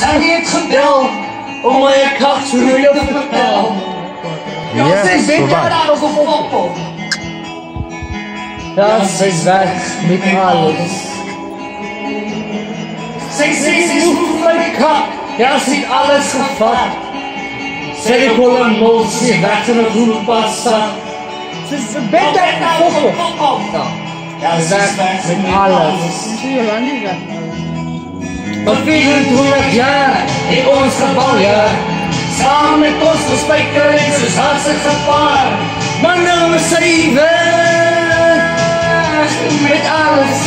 Zijn het gedaan om mijn kracht te willen vertellen? Yes, ik ben daar nog op Dat Das ist met alles. Sie sehen sich gut verkackt, ja, sieht alles gefragt. Sei Polen los, sie wachsen auf Hulu Bastard. Sie sind besser als Fokus. Das ist was mit alles. Sie sind. Wat 24 jaar het ons gebou ja. Saam met ons gespyker en soos hartse gepaar. Maar nou is sy weg met alles.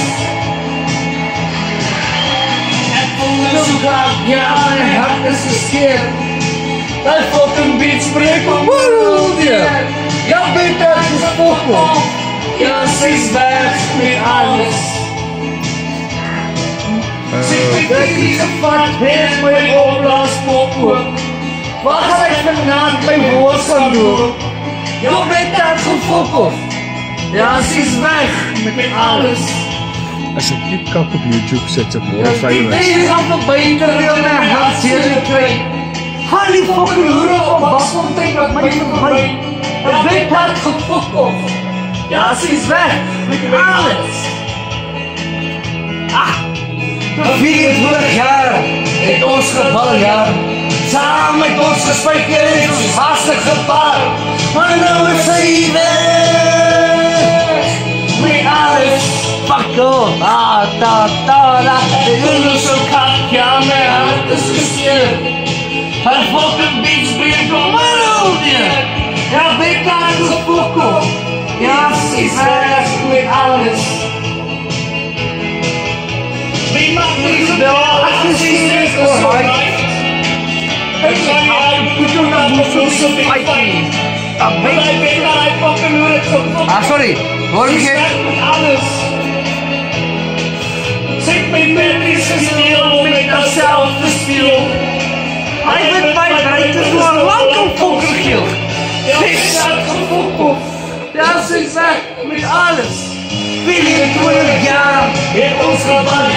Ek voel nou so graag, ja, my hart is geskeer. Dat fucking beat spreek om world, ja. Ja, beter as fokol. Ja, sy is weg met alles. Sy het die gevat het my opblaas pop oop. Waar gaan ek vanaand my woord gaan doen? Jou bed het gefokol. Ja, sy is weg met alles. As ek die kak op YouTube sit, môre Die vyf is. baby gaan verby terwyl my hart seer kry. Haal die fucking hoere op Basfontein wat my verby. Jou bed het gefokol. Ja, sy is weg met alles. Ah, 24 jaar het ons gebal jaar Saam met ons gespijker en ons hastig gepaar Maar nou is sy weg. Met alles off Ah, ta, ta, da Dit is nog so kak Ja, my hart is geseer. Haar fucking beats breek om my neer Ja, beka is gefokkel there are ik Ah, sorry. Hoor ik het? Alles. Take my memories and steal, make myself the steel. I with my breakers for a lang kokergeel. This. Ja, ze zegt met alles. 24 jaar in ons gebouw.